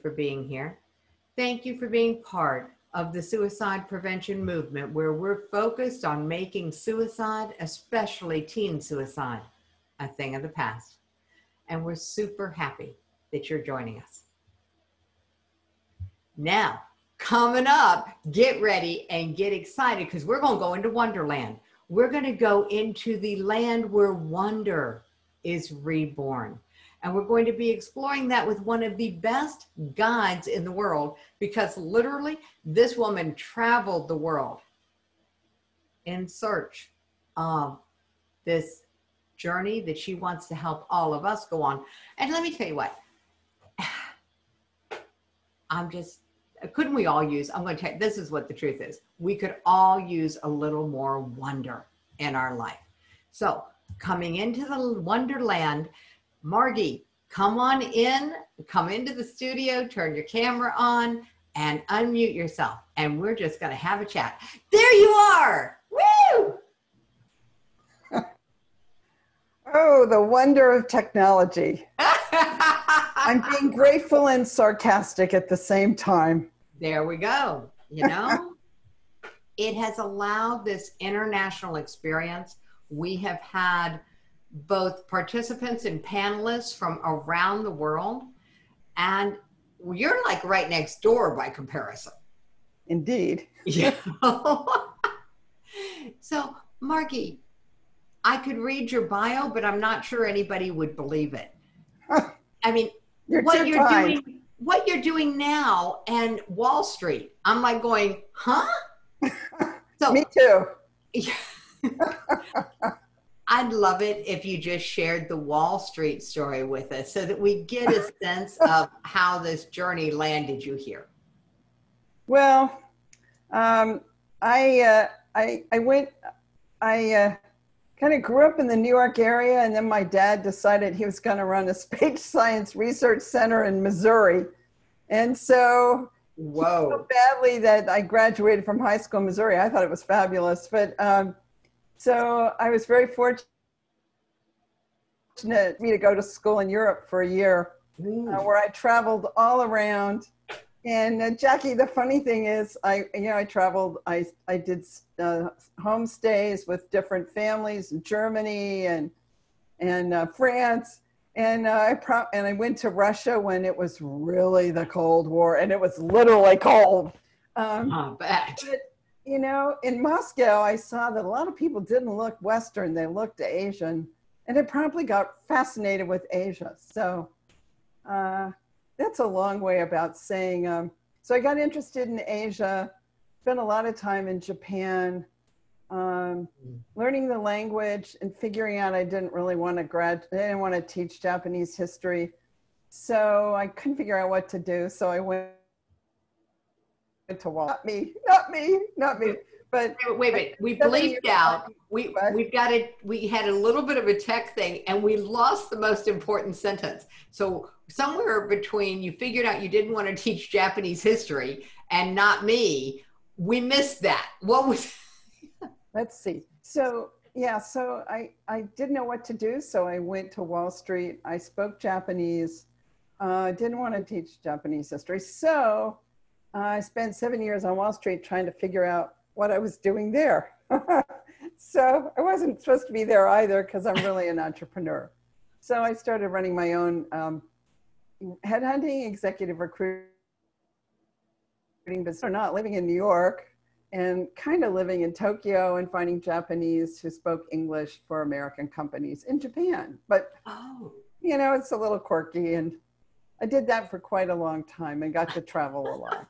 for being here. Thank you for being part of the suicide prevention movement, where we're focused on making suicide, especially teen suicide, a thing of the past. And we're super happy that you're joining us. Now, coming up, get ready and get excited because we're going to go into Wonderland. We're going to go into the land where wonder is reborn. And we're going to be exploring that with one of the best guides in the world because literally this woman traveled the world in search of this journey that she wants to help all of us go on. And let me tell you what, I'm just, couldn't we all use, I'm going to tell you, this is what the truth is. We could all use a little more wonder in our life. So, coming into the wonderland, Margi, come on in, come into the studio, turn your camera on, and unmute yourself. And we're just going to have a chat. There you are. Woo! oh, the wonder of technology. I'm being grateful and sarcastic at the same time. There we go. You know, it has allowed this international experience. We have had both participants and panelists from around the world. And you're like right next door by comparison. Indeed. Yeah. so, Margi, I could read your bio, but I'm not sure anybody would believe it. I mean, you're what you're kind. doing, what you're doing now, and Wall Street. I'm like going, huh? So, me too. I'd love it if you just shared the Wall Street story with us so that we get a sense of how this journey landed you here. Well, um, I, uh, I, I went, I uh, kind of grew up in the New York area, and then my dad decided he was going to run a space science research center in Missouri. And so, whoa, so badly that I graduated from high school in Missouri. I thought it was fabulous, but um, so I was very fortunate me to go to school in Europe for a year, uh, where I traveled all around. And uh, Jackie, the funny thing is, I you know I traveled. I I did uh, homestays with different families in Germany and and uh, France, and uh, I pro- and I went to Russia when it was really the Cold War, and it was literally cold. Um, oh, bad. But, you know, in Moscow, I saw that a lot of people didn't look Western, they looked Asian. And I probably got fascinated with Asia. So uh, that's a long way about saying. Um, so I got interested in Asia, spent a lot of time in Japan, um, learning the language and figuring out I didn't really want to grad, I didn't want to teach Japanese history. So I couldn't figure out what to do. So I went to Wall. Not me, not me, not me. But wait, wait, wait. we bleeped out. We we've got it. We had a little bit of a tech thing, and we lost the most important sentence. So somewhere between you figured out you didn't want to teach Japanese history and not me, we missed that. What was? Let's see. So yeah, so I I didn't know what to do, so I went to Wall Street. I spoke Japanese. I uh, didn't want to teach Japanese history, so I spent seven years on Wall Street trying to figure out what I was doing there. so I wasn't supposed to be there either because I'm really an entrepreneur. So I started running my own um, headhunting, executive recruiting business, or not living in New York and kind of living in Tokyo and finding Japanese who spoke English for American companies in Japan. But, oh. you know, it's a little quirky and I did that for quite a long time and got to travel a lot.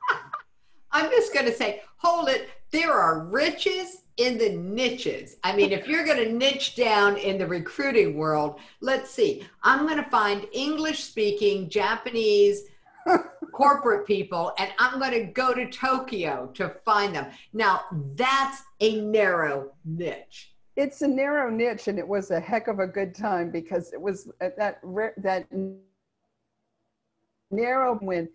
I'm just going to say, hold it. There are riches in the niches. I mean, if you're going to niche down in the recruiting world, let's see. I'm going to find English speaking Japanese corporate people and I'm going to go to Tokyo to find them. Now, that's a narrow niche. It's a narrow niche and it was a heck of a good time because it was uh, that that narrow when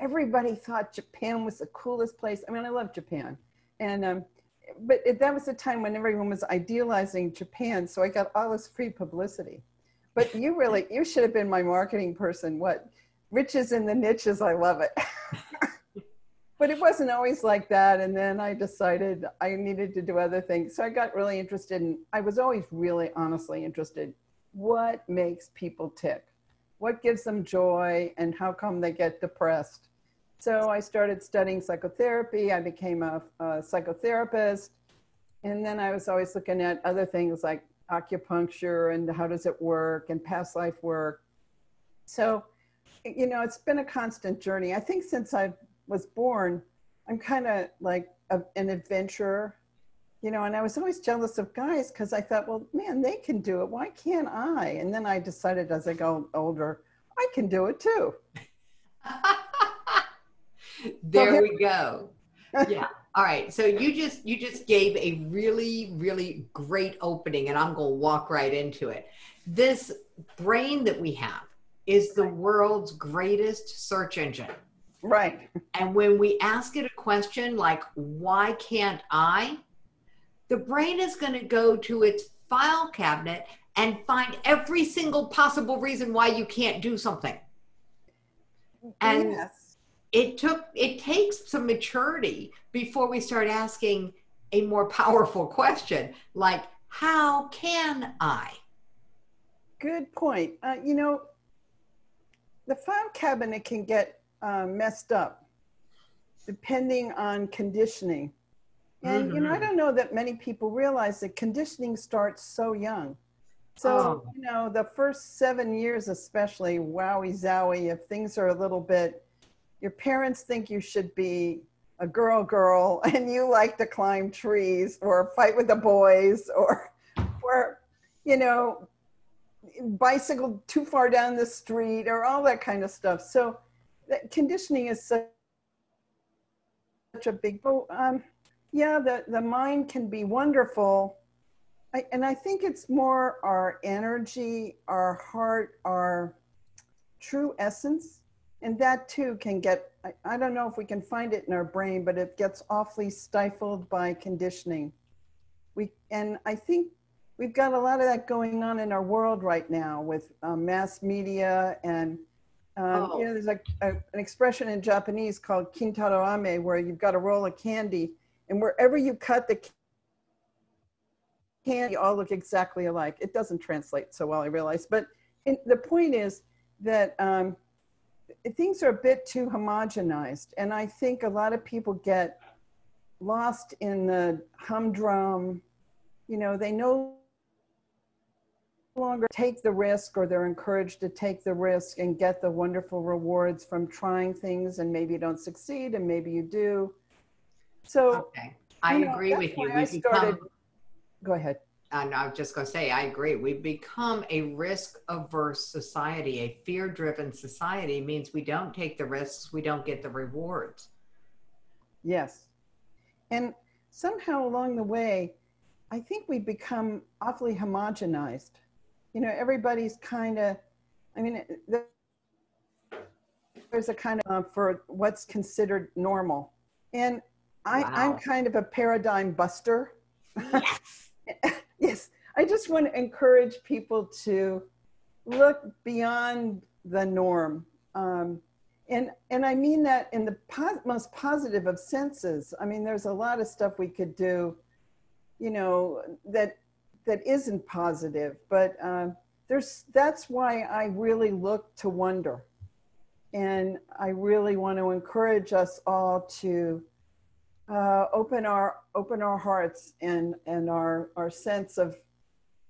everybody thought Japan was the coolest place. I mean, I love Japan. And, um, but it, that was a time when everyone was idealizing Japan. So I got all this free publicity. But you really, you should have been my marketing person. What? riches in the niches. I love it. but it wasn't always like that. And then I decided I needed to do other things. So I got really interested in, I was always really honestly interested. What makes people tick? What gives them joy? And how come they get depressed? So I started studying psychotherapy. I became a, a psychotherapist. And then I was always looking at other things like acupuncture and how does it work and past life work. So, you know, it's been a constant journey. I think since I was born, I'm kind of like a, an adventurer, you know, and I was always jealous of guys because I thought, well, man, they can do it. Why can't I? And then I decided as I got older, I can do it too. there we go. Yeah. All right. So you just you just gave a really really great opening and I'm going to walk right into it. This brain that we have is the world's greatest search engine. Right. And when we ask it a question like why can't I? The brain is going to go to its file cabinet and find every single possible reason why you can't do something. And yes. it took it takes some maturity before we start asking a more powerful question like how can i? Good point. Uh, you know the file cabinet can get uh, messed up depending on conditioning and mm-hmm. you know i don't know that many people realize that conditioning starts so young so oh. you know the first seven years especially wowie zowie if things are a little bit your parents think you should be a girl girl and you like to climb trees or fight with the boys or or you know bicycle too far down the street or all that kind of stuff so that conditioning is such a big um, yeah the, the mind can be wonderful. I, and i think it's more our energy our heart our true essence. And that too can get I, I, don't know if we can find it in our brain but it gets awfully stifled by conditioning. We and i think we've got a lot of that going on in our world right now with um, mass media and um, oh. you know there's like a, an expression in japanese called kintaro ame where you've got a roll of candy and wherever you cut the can, candy all look exactly alike it doesn't translate so well i realize but in, the point is that um, things are a bit too homogenized. And I think a lot of people get lost in the humdrum, you know, they no longer take the risk or they're encouraged to take the risk and get the wonderful rewards from trying things and maybe you don't succeed and maybe you do. So okay. I agree with you. I started, become, go ahead and I was just going to say, I agree. We've become a risk averse society. A fear driven society means we don't take the risks, we don't get the rewards. Yes. And somehow along the way, I think we've become awfully homogenized. You know, everybody's kind of, I mean, there's a kind of uh, for what's considered normal. And I, wow. I'm kind of a paradigm buster. Yes. yes, I just want to encourage people to look beyond the norm. Um, and, and I mean that in the po- most positive of senses. I mean, there's a lot of stuff we could do, you know, that, that isn't positive, but uh, there's, that's why I really look to wonder. And I really want to encourage us all to uh, open our open our hearts and and our our sense of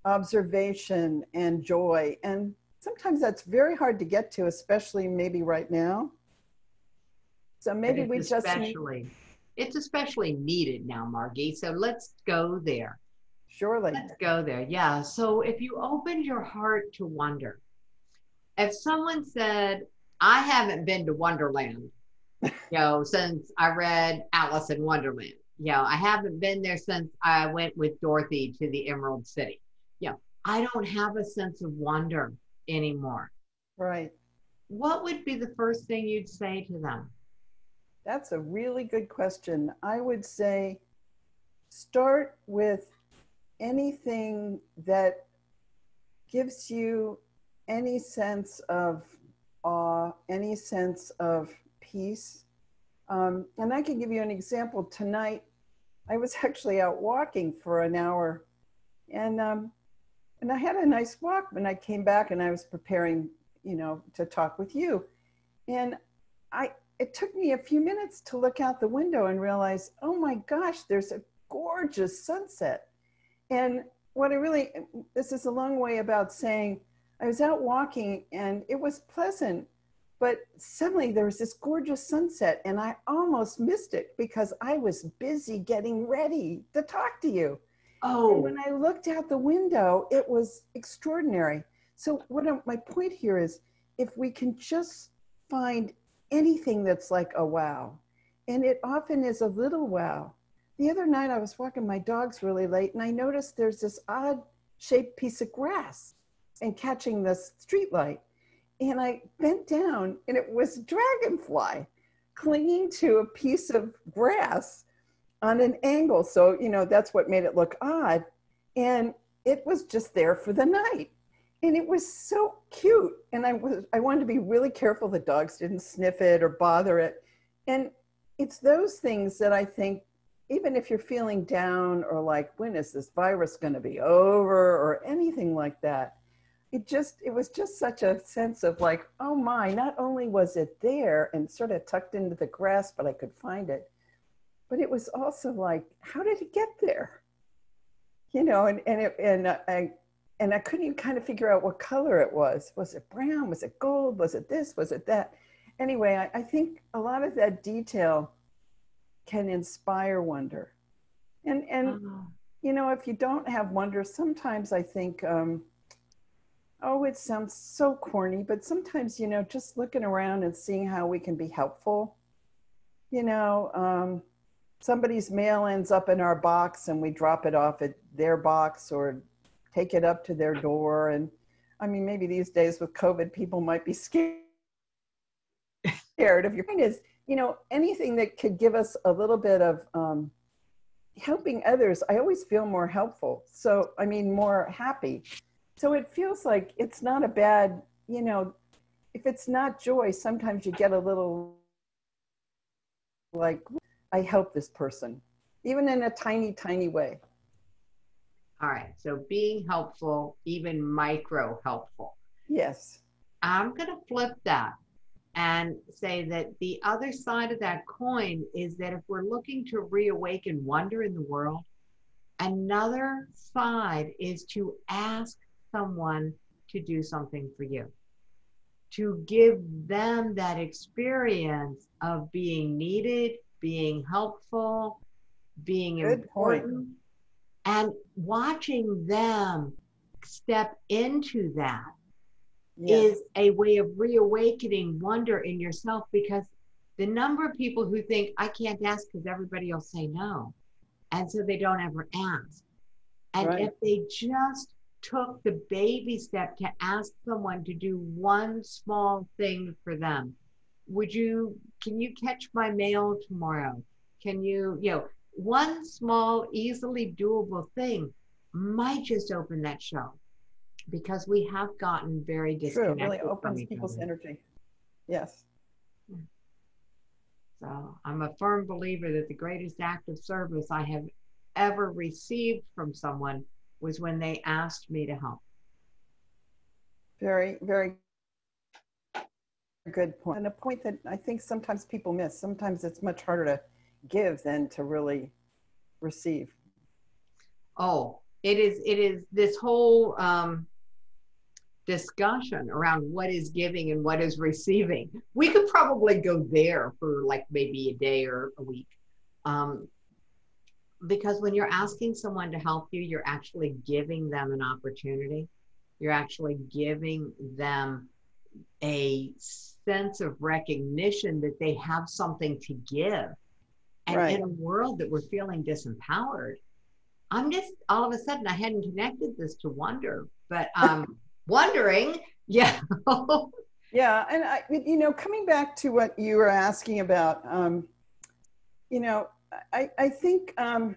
observation and joy. And sometimes that's very hard to get to especially maybe right now. So maybe we just especially need... it's especially needed now margi. So let's go there. Surely. Let's go there. Yeah. So if you opened your heart to wonder if someone said i haven't been to wonderland you know, since I read Alice in Wonderland. You know, I haven't been there since I went with Dorothy to the Emerald City. You know, I don't have a sense of wonder anymore. Right. What would be the first thing you'd say to them? That's a really good question. I would say start with anything that gives you any sense of awe, any sense of peace. Um, and I can give you an example. Tonight, I was actually out walking for an hour, and um, and I had a nice walk. When I came back, and I was preparing, you know, to talk with you, and I it took me a few minutes to look out the window and realize, oh my gosh, there's a gorgeous sunset. And what I really, this is a long way about saying, I was out walking and it was pleasant, but suddenly there was this gorgeous sunset and I almost missed it because I was busy getting ready to talk to you. Oh, And when I looked out the window, it was extraordinary. So, what I'm, my point here is if we can just find anything that's like a wow, and it often is a little wow. The other night I was walking my dogs really late and I noticed there's this odd shaped piece of grass and catching the street light. And I bent down and it was dragonfly clinging to a piece of grass on an angle. So, you know, that's what made it look odd. And it was just there for the night. And it was so cute. And I was I wanted to be really careful the dogs didn't sniff it or bother it. And it's those things that I think even if you're feeling down or like when is this virus going to be over or anything like that it just it was just such a sense of like oh my not only was it there and sort of tucked into the grass but i could find it but it was also like how did it get there? You know and and it, and i and i couldn't even kind of figure out what color it was. Was it brown? Was it gold? Was it this? Was it that? Anyway i, I think a lot of that detail can inspire wonder. And and Oh. you know if you don't have wonder sometimes i think um, oh it sounds so corny but sometimes you know just looking around and seeing how we can be helpful you know um, somebody's mail ends up in our box and we drop it off at their box or take it up to their door. And i mean maybe these days with covid people might be scared of your point is you know anything that could give us a little bit of um, helping others i always feel more helpful. So i mean more happy so it feels like it's not a bad you know if it's not joy sometimes you get a little like i help this person even in a tiny tiny way all right. So being helpful, even micro helpful. yes I'm going to flip that and say that the other side of that coin is that if we're looking to reawaken wonder in the world, another side is to ask someone to do something for you, to give them that experience of being needed, being helpful, being Good point. important, and watching them step into that yes is a way of reawakening wonder in yourself because the number of people who think I can't ask because everybody will say no. And so they don't ever ask. And Right. if they just took the baby step to ask someone to do one small thing for them, would you, can you catch my mail tomorrow? Can you, you know, one small, easily doable thing might just open that show because we have gotten very true disconnected. it really opens each people's other. energy yes So I'm a firm believer that the greatest act of service I have ever received from someone was when they asked me to help. Very, very good point. And a point that I think sometimes people miss. Sometimes it's much harder to give than to really receive. Oh, it is it is this whole um discussion around what is giving and what is receiving. We could probably go there for like maybe a day or a week. Um because when you're asking someone to help you, you're actually giving them an opportunity. You're actually giving them a sense of recognition that they have something to give. And Right. in a world that we're feeling disempowered, I'm just all of a sudden I hadn't connected this to wonder, but um wondering, yeah. Yeah, and I, you know, coming back to what you were asking about, um, you know, I, I think um,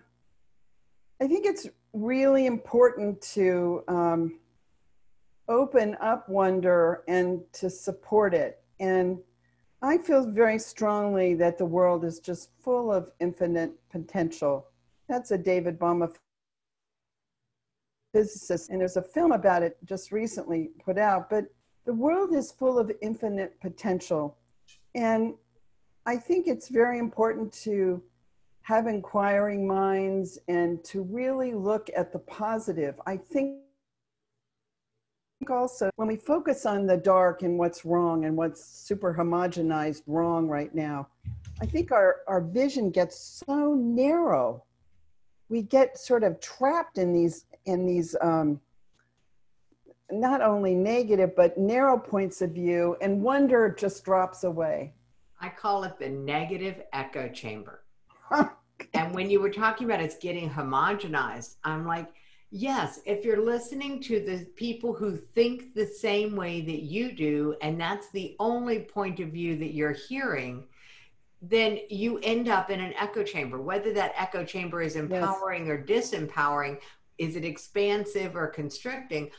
I think it's really important to um, open up wonder and to support it. And I feel very strongly that the world is just full of infinite potential. That's a David Bohm physicist, and there's a film about it just recently put out. But the world is full of infinite potential. And I think it's very important to have inquiring minds and to really look at the positive. I think also when we focus on the dark and what's wrong and what's super homogenized wrong right now, I think our, our vision gets so narrow. We get sort of trapped in these in these um, not only negative but narrow points of view, and wonder just drops away. I call it the negative echo chamber. and when you were talking about it's getting homogenized, I'm like, yes, if you're listening to the people who think the same way that you do, and that's the only point of view that you're hearing, then you end up in an echo chamber. Whether that echo chamber is empowering yes. or disempowering, is it expansive or constricting?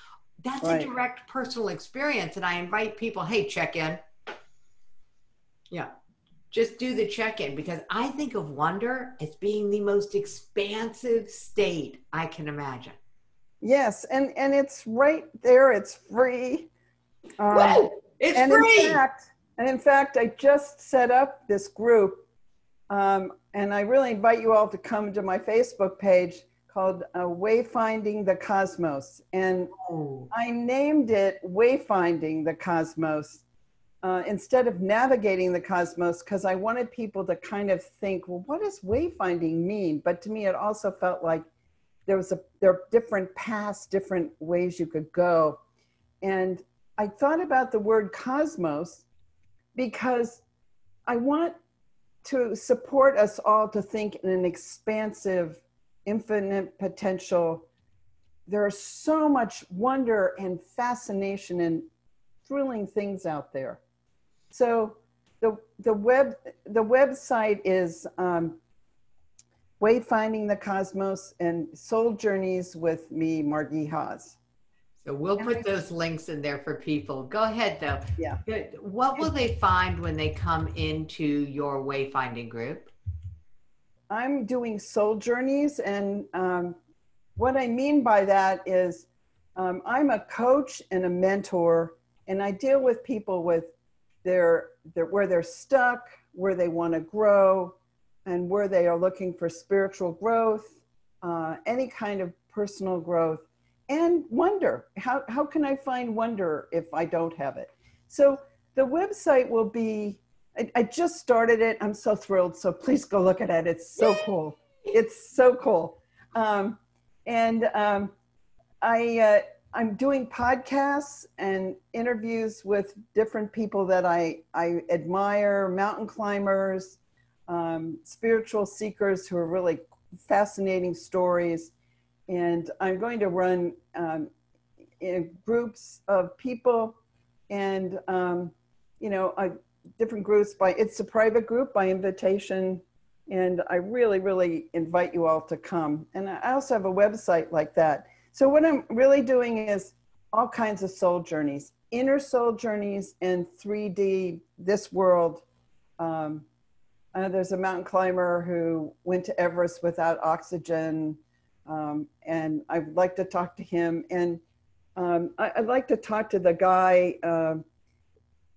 That's right. a direct personal experience. And I invite people, hey, check in. Yeah. Just do the check in because I think of wonder as being the most expansive state I can imagine. Yes, and and it's right there. It's free. Um! It's and free. In fact, and in fact, I just set up this group, um, and I really invite you all to come to my Facebook page called uh, Wayfinding the Cosmos. And oh. I named it Wayfinding the Cosmos uh, instead of navigating the cosmos because I wanted people to kind of think, well, what does wayfinding mean? But to me, it also felt like there was a there are different paths, different ways you could go. And I thought about the word cosmos because I want to support us all to think in an expansive infinite potential. There's so much wonder and fascination and thrilling things out there. So the the web the website is um, Wayfinding the Cosmos and Soul Journeys with me, Margi Haas. So we'll put those links in there for people. Go ahead though. Yeah. What will they find when they come into your wayfinding group? I'm doing soul journeys, and um, what I mean by that is um, I'm a coach and a mentor, and I deal with people with their where they're stuck, where they want to grow, and where they are looking for spiritual growth, uh, any kind of personal growth, and wonder. How how can I find wonder if I don't have it? So the website will be I, I, just started it. I'm so thrilled. So please go look at it. It's so cool. It's so cool. Um, and um, I, uh, I'm doing podcasts and interviews with different people that I, I admire, mountain climbers, um, spiritual seekers who are really fascinating stories. And I'm going to run um, groups of people and, um, you know, I, different groups by it's a private group by invitation. And i really really invite you all to come. And i also have a website like that so what i'm really doing is all kinds of soul journeys inner soul journeys and 3d this world um, uh, there's a mountain climber who went to everest without oxygen um, and i'd like to talk to him and um, I, would like to talk to the guy uh,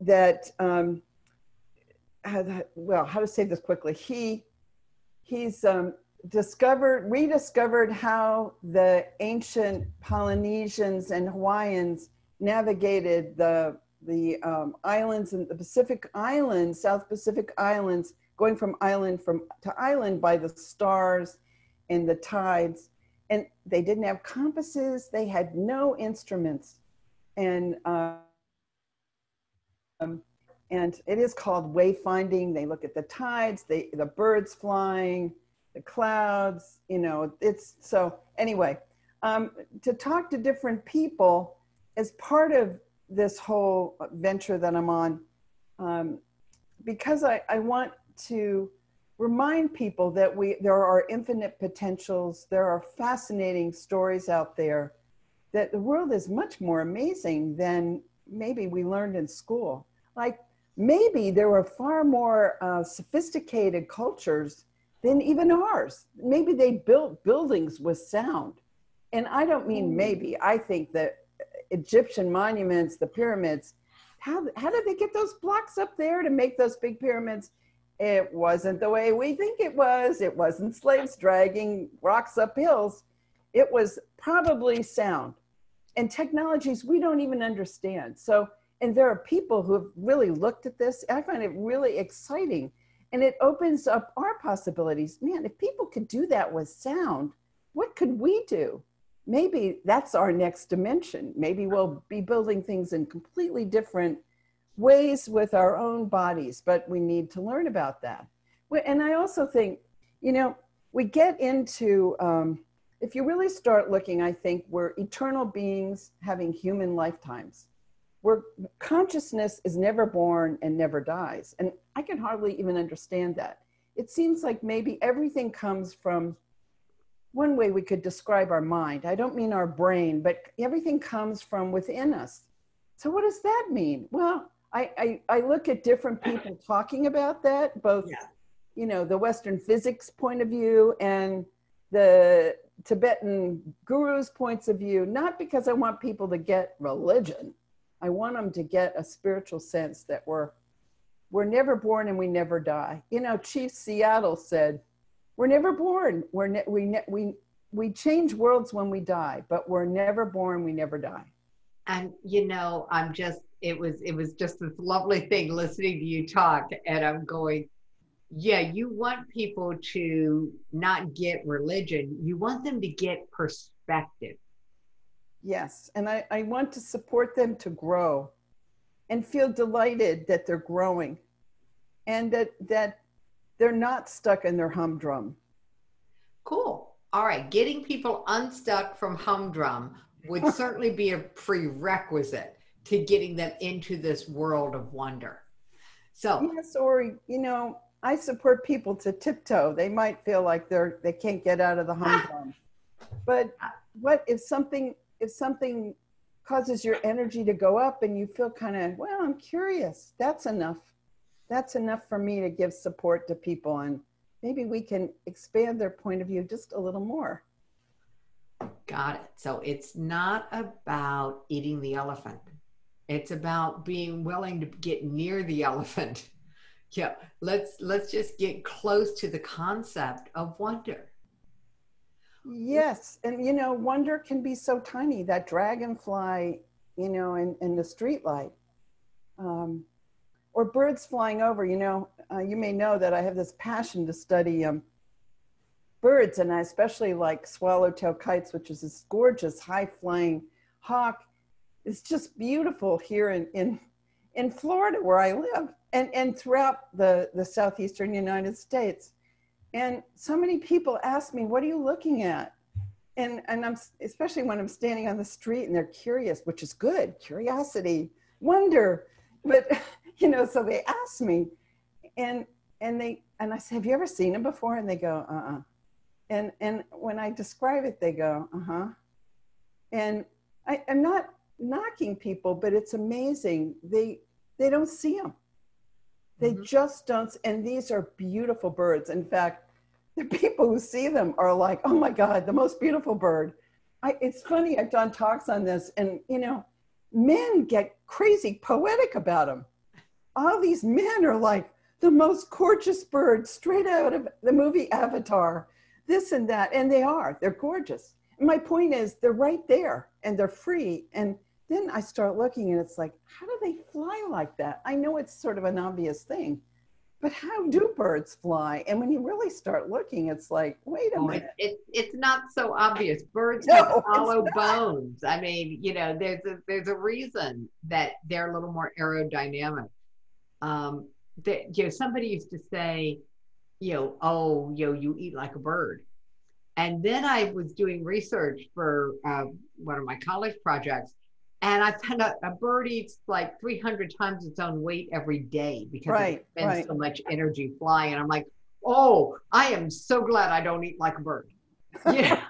that um, how, well, how to say this quickly? He he's discovered, rediscovered how the ancient Polynesians and Hawaiians navigated the the um, islands in the Pacific Islands, South Pacific Islands, going from island from to island by the stars and the tides. And they didn't have compasses. They had no instruments, and um, and it is called wayfinding. They look at the tides, they, the birds flying, the clouds, you know, it's so anyway, um, to talk to different people as part of this whole venture that I'm on, um, because I, I want to remind people that we there are infinite potentials, there are fascinating stories out there that the world is much more amazing than maybe we learned in school. Like maybe there were far more uh, sophisticated cultures than even ours. Maybe they built buildings with sound. And I don't mean Hmm. maybe, I think that Egyptian monuments, the pyramids, how, how did they get those blocks up there to make those big pyramids? It wasn't the way we think it was. It wasn't slaves dragging rocks up hills. It was probably sound and technologies we don't even understand. So, and there are people who have really looked at this. I find it really exciting and it opens up our possibilities. Man, if people could do that with sound, what could we do? Maybe that's our next dimension. Maybe we'll be building things in completely different ways with our own bodies, but we need to learn about that. And I also think, you know, we get into, um, if you really start looking, I think we're eternal beings having human lifetimes. Where consciousness is never born and never dies. And I can hardly even understand that. It seems like maybe everything comes from one way we could describe our mind. I don't mean our brain, but everything comes from within us. So, what does that mean? Well, I, I, I look at different people talking about that, both, Yeah. you know, the Western physics point of view and the Tibetan gurus' points of view, not because I want people to get religion. I want them to get a spiritual sense that we're we're never born and we never die. You know, Chief Seattle said, "We're never born. We're ne- we ne- we we change worlds when we die, but we're never born. We never die." and you know i'm just it was it was just this lovely thing listening to you talk and i'm going yeah you want people to not get religion you want them to get perspective Yes, and I, I want to support them to grow and feel delighted that they're growing and that that they're not stuck in their humdrum. cool all right getting people unstuck from humdrum would certainly be a prerequisite to getting them into this world of wonder so Yes, or you know, I support people to tiptoe. They might feel like they're they can't get out of the humdrum. But what if something if something causes your energy to go up and you feel kind of, well, I'm curious. That's enough. That's enough for me to give support to people and maybe we can expand their point of view just a little more. Got it. So it's not about eating the elephant. It's about being willing to get near the elephant. Yeah, let's let's just get close to the concept of wonder. Yes, and you know, wonder can be so tiny. That dragonfly, you know, in, in the streetlight, um, or birds flying over. You know, uh, you may know that I have this passion to study um, birds, and I especially like swallowtail kites, which is this gorgeous high-flying hawk. It's just beautiful here in in in Florida where I live, and and throughout the the southeastern United States. And so many people ask me, "What are you looking at?" And and I'm especially when I'm standing on the street and they're curious, which is good, curiosity, wonder. But you know, so they ask me, and and they and I say, "Have you ever seen him before?" And they go, "Uh-uh." And and when I describe it, they go, "Uh-huh." And I, I'm not knocking people, but it's amazing. They they don't see them. They Mhm. just don't. And these are beautiful birds. In fact, the people who see them are like, oh my God, the most beautiful bird. I, it's funny, I've done talks on this, and you know, men get crazy poetic about them. All these men are like the most gorgeous bird straight out of the movie Avatar, this and that. And they are, they're gorgeous. My point is, they're right there and they're free. And then I start looking and it's like, how do they fly like that? I know it's sort of an obvious thing, but how do birds fly? And when you really start looking, it's like, wait a Oh, minute. it, it's not so obvious. Birds No, have hollow bones. I mean, you know, there's a there's a reason that they're a little more aerodynamic. Um, that you know, somebody used to say, you know, oh, you know, you eat like a bird. And then I was doing research for uh, one of my college projects, and I found out a bird eats like 300 times its own weight every day because Right, it spends right. so much energy flying. And I'm like, oh, I am so glad I don't eat like a bird. Yeah.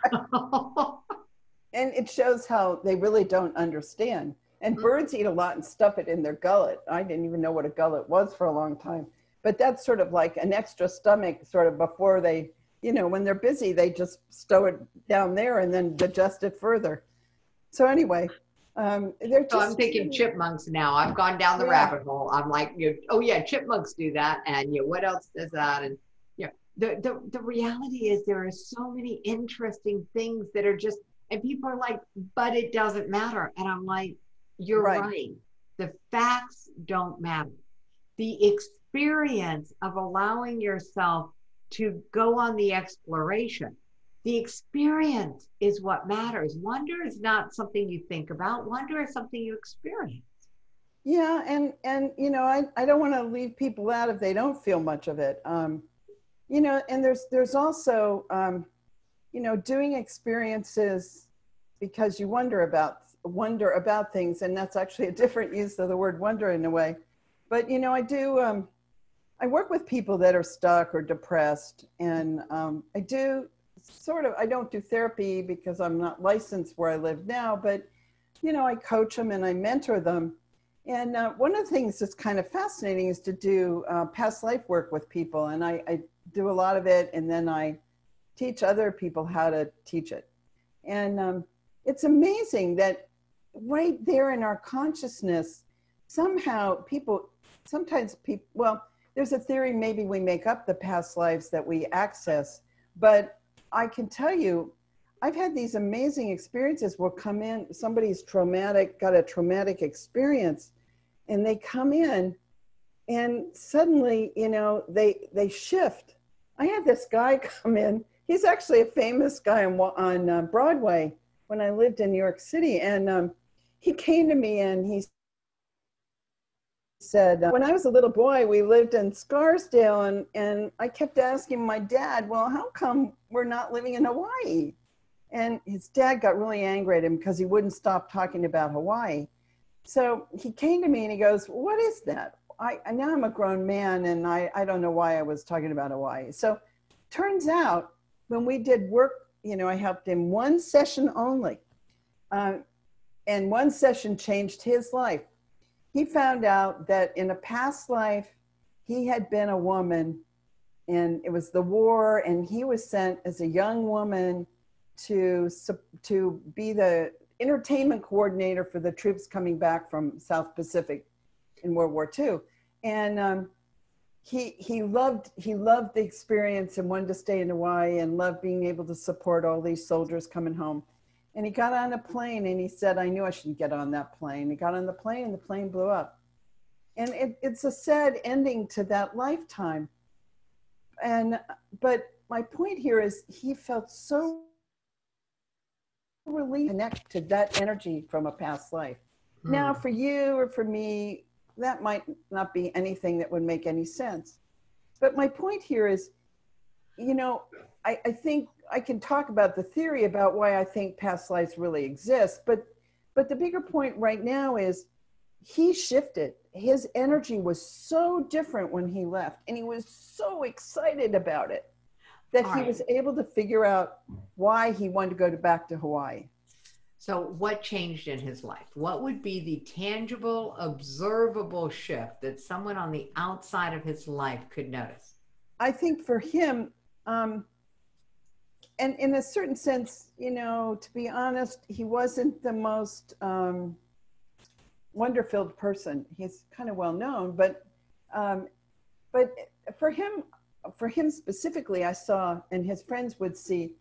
and it shows how they really don't understand. And Mhm. birds eat a lot and stuff it in their gullet. I didn't even know what a gullet was for a long time. But that's sort of like an extra stomach, sort of before they, you know, when they're busy, they just stow it down there and then digest it further. So anyway, um, they're just. So I'm thinking chipmunks now. I've gone down the Yeah. rabbit hole. I'm like, you know, oh yeah, chipmunks do that, and you know, what else does that? And yeah, the, the the reality is there are so many interesting things that are just, and people are like, but it doesn't matter, and I'm like, you're Right. right. The facts don't matter. The experience of allowing yourself to go on the exploration the experience is what matters. Wonder is not something you think about. Wonder is something you experience. Yeah, and and you know, I, I don't want to leave people out if they don't feel much of it. Um, you know, and there's there's also um, you know, doing experiences because you wonder about wonder about things, and that's actually a different use of the word wonder in a way. But you know, I do um, I work with people that are stuck or depressed, and um, I do sort of I don't do therapy because I'm not licensed where I live now, but you know, I coach them and I mentor them. And uh, one of the things that's kind of fascinating is to do uh, past life work with people. And I, I do a lot of it, and then I teach other people how to teach it. And um, it's amazing that right there in our consciousness, somehow people, sometimes people, well, there's a theory maybe we make up the past lives that we access, but I can tell you, I've had these amazing experiences where come in, somebody's traumatic, got a traumatic experience, and they come in and suddenly, you know, they they shift. I had this guy come in. He's actually a famous guy on, on uh, Broadway when I lived in New York City. And um, he came to me and he said, When I was a little boy, we lived in Scarsdale, and, and I kept asking my dad, Well, how come we're not living in Hawaii? And his dad got really angry at him because he wouldn't stop talking about Hawaii. So he came to me and he goes, What is that? I, now I'm a grown man and I, I don't know why I was talking about Hawaii. So turns out when we did work, you know, I helped him one session only. Uh, and one session changed his life. He found out that in a past life, he had been a woman and it was the war and he was sent as a young woman to, to be the entertainment coordinator for the troops coming back from South Pacific in World War II. And um, he, he, loved, he loved the experience and wanted to stay in Hawaii and loved being able to support all these soldiers coming home. And he got on a plane and he said, I knew I shouldn't get on that plane. He got on the plane and the plane blew up. And it, it's a sad ending to that lifetime. And, but my point here is he felt so relieved connect to that energy from a past life. Hmm. Now, for you or for me, that might not be anything that would make any sense. But my point here is, you know, I, I think I can talk about the theory about why I think past lives really exist, but but the bigger point right now is he shifted. His energy was so different when he left, and he was so excited about it that All he right. was able to figure out why he wanted to go to back to Hawaii. So, what changed in his life? What would be the tangible, observable shift that someone on the outside of his life could notice? I think for him, um, and in a certain sense, you know, to be honest, he wasn't the most um, wonder-filled person. He's kind of well known, but um, but for him, for him specifically, I saw, and his friends would see,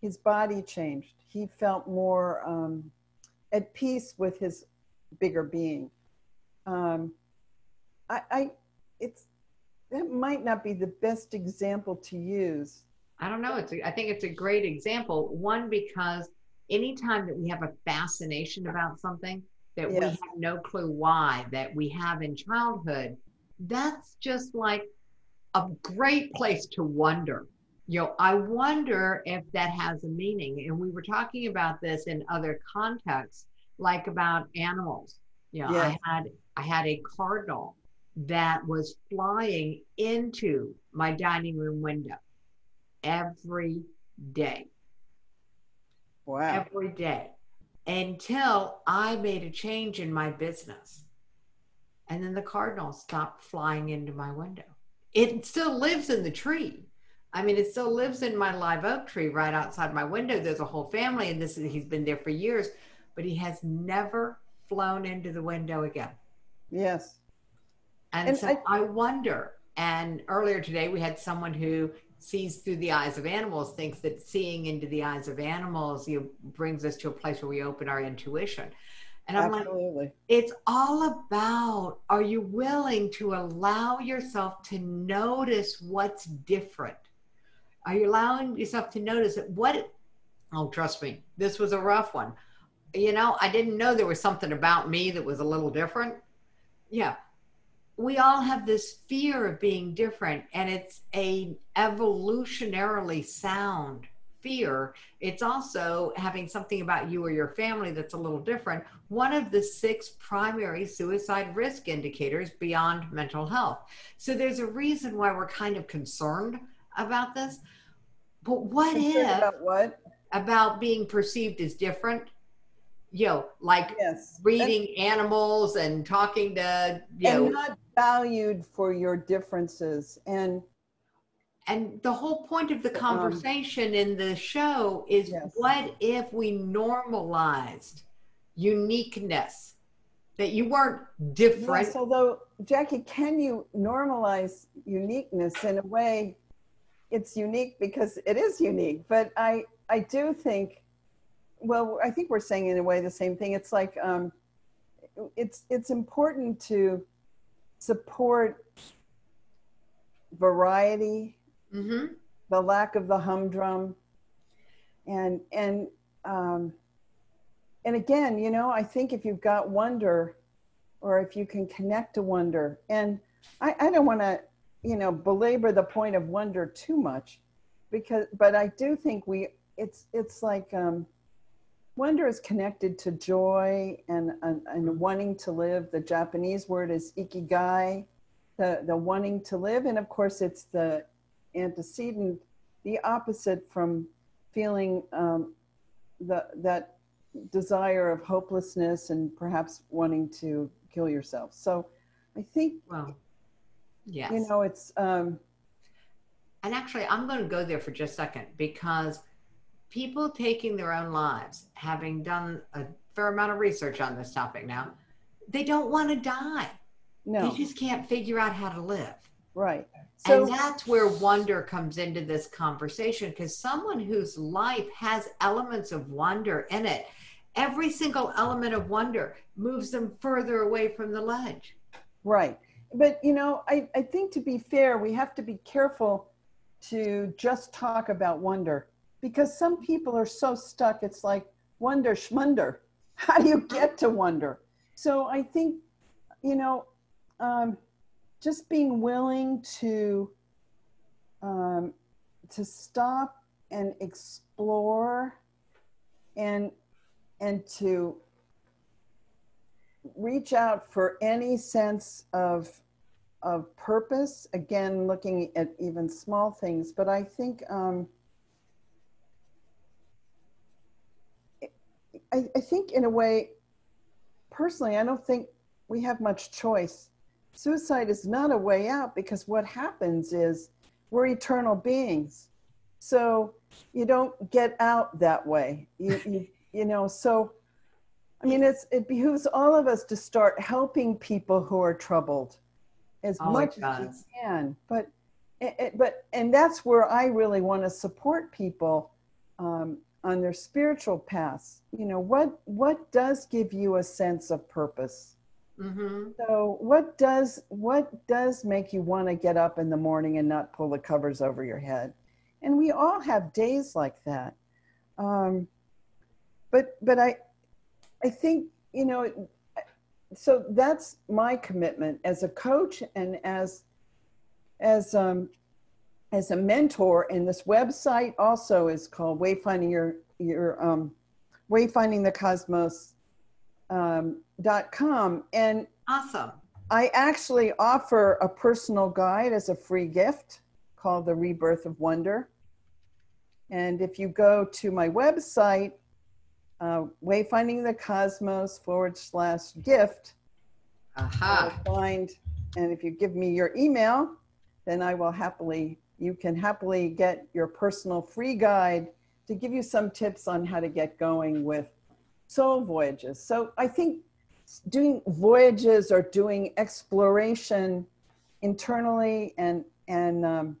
his body changed. He felt more um, at peace with his bigger being. Um, I, I, it's that might not be the best example to use. I don't know. It's a, I think it's a great example. One, because anytime that we have a fascination about something that we have no clue why, that we have in childhood, that's just like a great place to wonder. You know, I wonder if that has a meaning. And we were talking about this in other contexts, like about animals. You know, Yes. I had I had a cardinal that was flying into my dining room window every day. Wow. every day until I made a change in my business. And then the cardinal stopped flying into my window. It still lives in the tree. I mean, it still lives in my live oak tree right outside my window. There's a whole family, and this is, he's been there for years, but he has never flown into the window again. Yes. And, And so I- I, wonder. And earlier today, we had someone who sees through the eyes of animals, thinks that seeing into the eyes of animals you know, brings us to a place where we open our intuition. And I'm like, it's all about are you willing to allow yourself to notice what's different? Are you allowing yourself to notice that what? Oh, trust me, this was a rough one. You know, I didn't know there was something about me that was a little different. Yeah. We all have this fear of being different, and it's a evolutionarily sound fear. It's also having something about you or your family that's a little different. One of the six primary suicide risk indicators beyond mental health. So there's a reason why we're kind of concerned about this. But what Concerned if about what? about being perceived as different? You know, like Yes. reading animals and talking to you and know not valued for your differences. And and the whole point of the Um, conversation in the show is Yes. what if we normalized uniqueness that you weren't different yes, although Jackie, can you normalize uniqueness in a way? It's unique because it is unique, but I I do think, well, I think we're saying in a way the same thing. It's like um, it's it's important to support variety hmm the lack of the humdrum and and um and again you know i think if you've got wonder or if you can connect to wonder and i i don't want to you know belabor the point of wonder too much because but i do think we it's it's like um wonder is connected to joy and and, and wanting to live. The japanese word is ikigai the the wanting to live. And of course it's the antecedent, the opposite from feeling um, the, that desire of hopelessness and perhaps wanting to kill yourself. So I think, well yes. you know, it's, um, and actually i'm going to go there for just a second because people taking their own lives having done a fair amount of research on this topic now they don't want to die no, they just can't figure out how to live right. So, and that's where wonder comes into this conversation because someone whose life has elements of wonder in it, every single element of wonder moves them further away from the ledge. right. But, you know, I, I think to be fair, we have to be careful to just talk about wonder because some people are so stuck. It's like wonder schmunder. How do you get to wonder? So I think, you know, um, just being willing to um, to stop and explore and and to reach out for any sense of of purpose again looking at even small things but i think um, I, I think in a way personally i don't think we have much choice. Suicide is not a way out because what happens is we're eternal beings. So you don't get out that way. You you, you know so i mean it's it behooves all of us to start helping people who are troubled as Oh, much as we can. But it, it- but and that's where i really want to support people um, on their spiritual paths you know what what does give you a sense of purpose Mm-hmm. so what does what does make you want to get up in the morning and not pull the covers over your head? And we all have days like that. Um, but but I I think you know so that's my commitment as a coach and as as um, as a mentor. And this website also is called Wayfinding Your Your um, Wayfinding the Cosmos um, dot com and Awesome. I actually offer a personal guide as a free gift called The Rebirth of Wonder. And if you go to my website, uh, wayfinding the cosmos forward slash gift. Aha. You'll find, and if you give me your email, then I will happily, you can happily get your personal free guide to give you some tips on how to get going with soul voyages. So I think doing voyages or doing exploration internally and and um,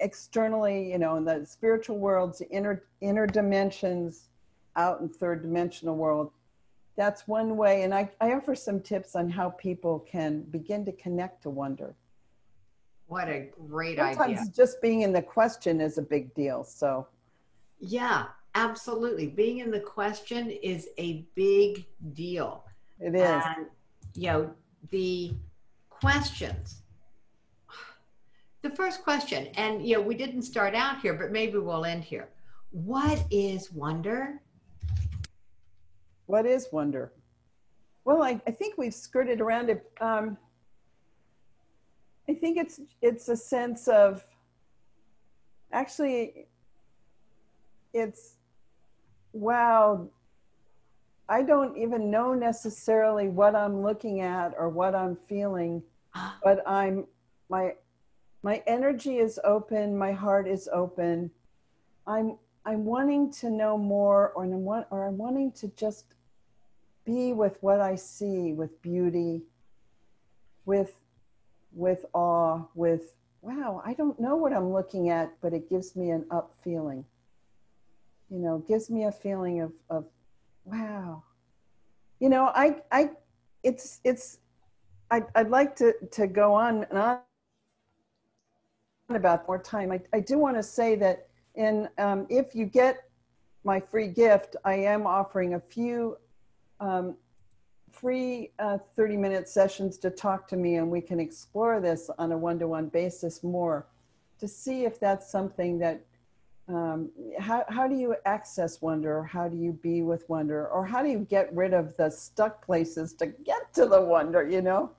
externally, you know, in the spiritual worlds, the inner inner dimensions, out in third dimensional world. That's one way, and I, I offer some tips on how people can begin to connect to wonder. What a great Sometimes idea. just being in the question is a big deal. So Yeah, absolutely. Being in the question is a big deal. it is. And, you know, the questions. The first question, and, you know, we didn't start out here, but maybe we'll end here. What is wonder? What is wonder? Well, I, I think we've skirted around it. Um, I think it's it's a sense of actually it's wow I don't even know necessarily what I'm looking at or what I'm feeling, but I'm my my energy is open, my heart is open. I'm I'm wanting to know more or I'm want, or I'm wanting to just be with what I see with beauty, with with awe, with wow, I don't know what I'm looking at, but it gives me an up feeling. You know, gives me a feeling of of wow. You know, I I it's it's I'd, I'd like to to go on and on about more time. I, I do want to say that in um, if you get my free gift, I am offering a few um, free uh, 30 minute sessions to talk to me and we can explore this on a one-to-one basis more to see if that's something that um, how, how do you access wonder or how do you be with wonder or how do you get rid of the stuck places to get to the wonder you know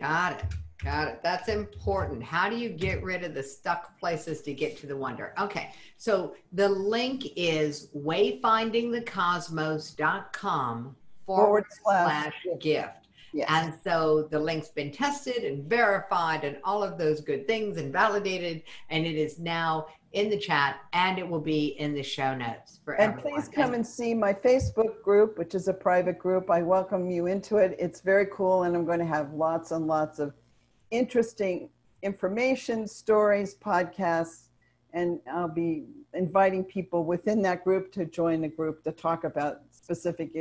Got it. Got it. That's important. How do you get rid of the stuck places to get to the wonder? Okay. So the link is wayfindingthecosmos.com forward slash gift. yes And so the link's been tested and verified and all of those good things and validated. And it is now in the chat and it will be in the show notes for And everyone. please come and see my Facebook group, which is a private group. I welcome you into it. It's very cool, and I'm going to have lots and lots of interesting information, stories, podcasts, and I'll be inviting people within that group to join the group to talk about specific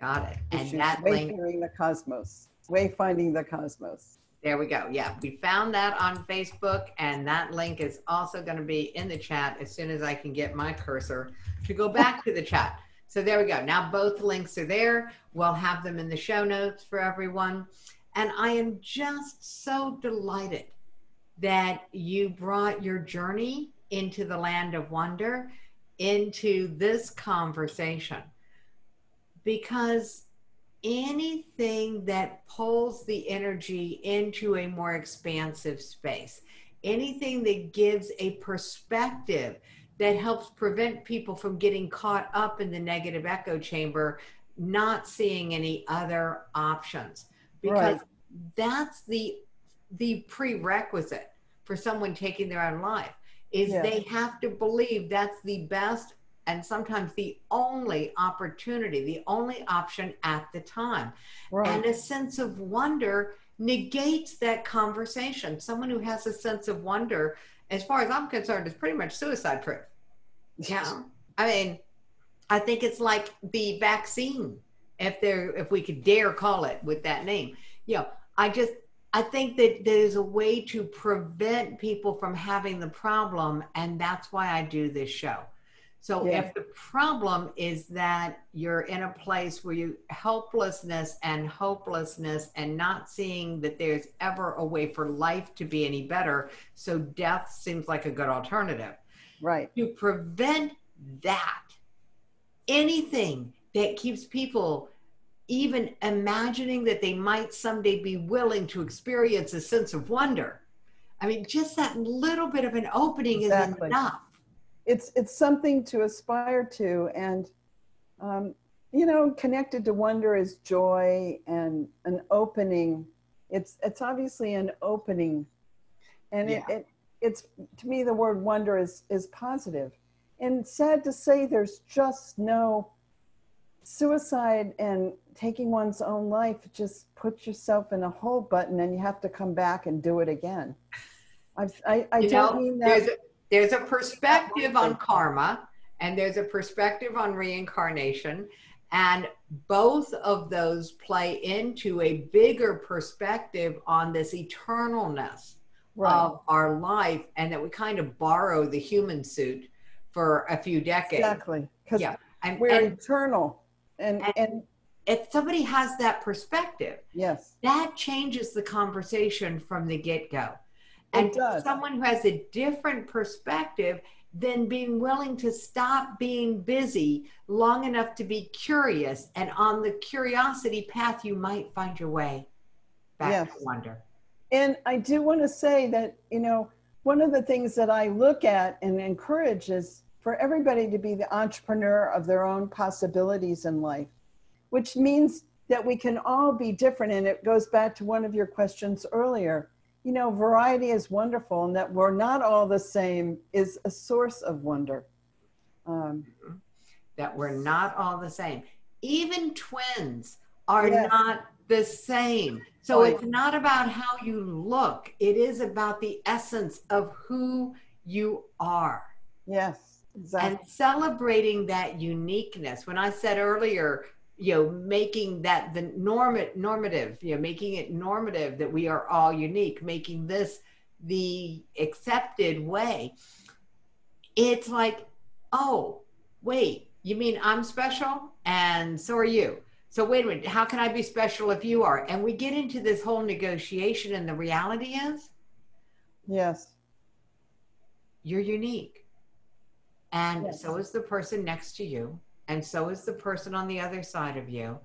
Got it. And issues. that link Wayfinding the cosmos. Wayfinding the cosmos. There we go. Yeah, we found that on Facebook, and that link is also going to be in the chat as soon as I can get my cursor to go back to the chat. So there we go. Now both links are there. We'll have them in the show notes for everyone. And I am just so delighted that you brought your journey into the land of wonder into this conversation because anything that pulls the energy into a more expansive space, anything that gives a perspective that helps prevent people from getting caught up in the negative echo chamber, not seeing any other options. Because Right. that's the the prerequisite for someone taking their own life is Yeah. they have to believe that's the best and sometimes the only opportunity, the only option at the time. Right. And a sense of wonder negates that conversation. Someone who has a sense of wonder, as far as I'm concerned, is pretty much suicide proof. Yeah. I mean, I think it's like the vaccine, if there if we could dare call it with that name. You know, I just I think that there's a way to prevent people from having the problem, and that's why I do this show. So Yeah. if the problem is that you're in a place where you helplessness and hopelessness and not seeing that there's ever a way for life to be any better, so death seems like a good alternative Right. to prevent that anything that keeps people even imagining that they might someday be willing to experience a sense of wonder i mean just that little bit of an opening Exactly. is enough it's it's something to aspire to, and um, you know, connected to wonder is joy and an opening. It's it's obviously an opening, and Yeah. it, it it's to me the word wonder is is positive, and sad to say there's just no suicide and taking one's own life just puts yourself in a hole button and you have to come back and do it again. I've, I, I don't know, mean that. There's a perspective on karma and there's a perspective on reincarnation and both of those play into a bigger perspective on this eternalness Right. of our life and that we kind of borrow the human suit for a few decades Exactly. Because Yeah. and, we're and eternal. And, and- and if somebody has that perspective yes, that changes the conversation from the get-go and someone who has a different perspective then being willing to stop being busy long enough to be curious and on the curiosity path you might find your way back Yes. to wonder And I do want to say that, you know, one of the things that I look at and encourage is for everybody to be the entrepreneur of their own possibilities in life, which means that we can all be different. And it goes back to one of your questions earlier. You know, variety is wonderful, and that we're not all the same is a source of wonder. Um, that we're not all the same even twins are Yes. not the same so it's not about how you look it is about the essence of who you are yes, exactly. and celebrating that uniqueness when i said earlier you know making that the norm normative you know making it normative that we are all unique making this the accepted way. It's like oh wait you mean i'm special? And so are you. So wait a minute how can i be special if you are? And we get into this whole negotiation and the reality is yes, you're unique. And Yes. so is the person next to you, and so is the person on the other side of you.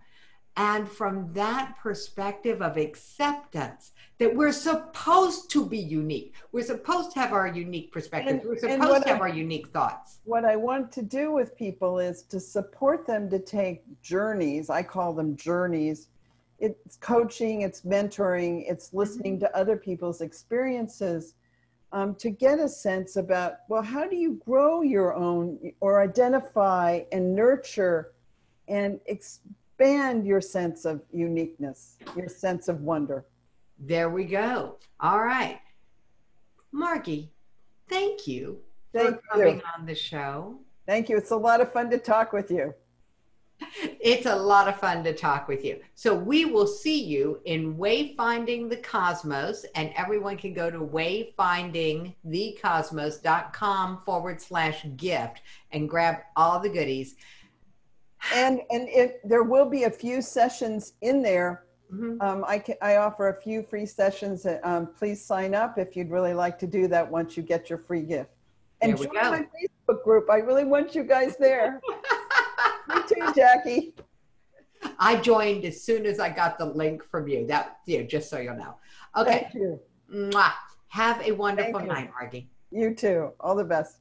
And from that perspective of acceptance, that we're supposed to be unique, we're supposed to have our unique perspectives, And- we're supposed to have I- our unique thoughts. what I want to do with people is to support them to take journeys. I call them journeys. It's coaching, it's mentoring, it's listening mm-hmm. to other people's experiences um, to get a sense about, well, how do you grow your own or identify and nurture and expand your sense of uniqueness, your sense of wonder? There we go. All right. Margi, thank you Thank for coming you. on the show. Thank you. It's a lot of fun to talk with you. It's a lot of fun to talk with you. So we will see you in Wayfinding the Cosmos, and everyone can go to wayfindingthecosmos.com forward slash gift and grab all the goodies. And and it, there will be a few sessions in there Mhm. Um, I, can, I offer a few free sessions. That, um, please sign up if you'd really like to do that once you get your free gift. And join go. my Facebook group. I really want you guys there. Me too, Jackie. I joined as soon as I got the link from you. That, you know, just so you'll know. Okay. Thank you. Mwah. Have a wonderful you. night, Margi. You too. All the best.